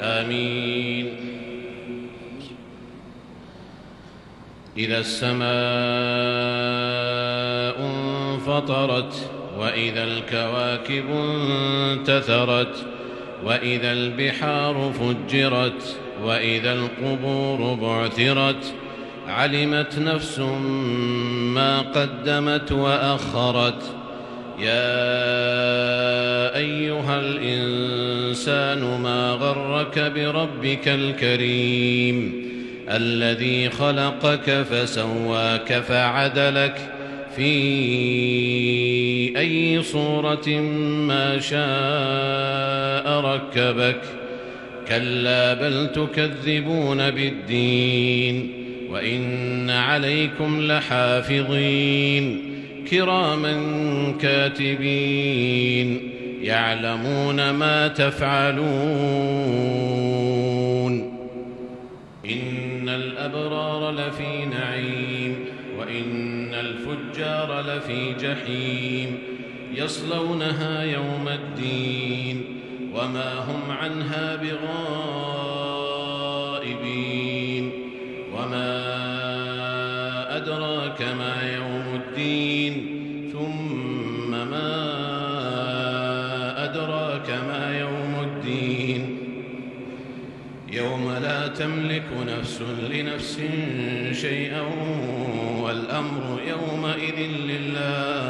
آمين. إذا السماء انفطرت وإذا الكواكب انتثرت وإذا البحار فجرت وإذا القبور بعثرت علمت نفس ما قدمت وأخرت. يا أيها الإنسان ما غرك بربك الكريم الذي خلقك فسواك فعدلك في أي صورة ما شاء ركبك كلا بل تكذبون بالدين وإن عليكم لحافظين كراما كاتبين يعلمون ما تفعلون إن الأبرار لفي نعيم وإن الفجار لفي جحيم يصلونها يوم الدين وما هم عنها بغائبين وما أدراك ما يوم الدين. ثم ما أدراك ما يوم الدين. يوم لا تملك نفس لنفس شيئا والأمر يومئذ لله.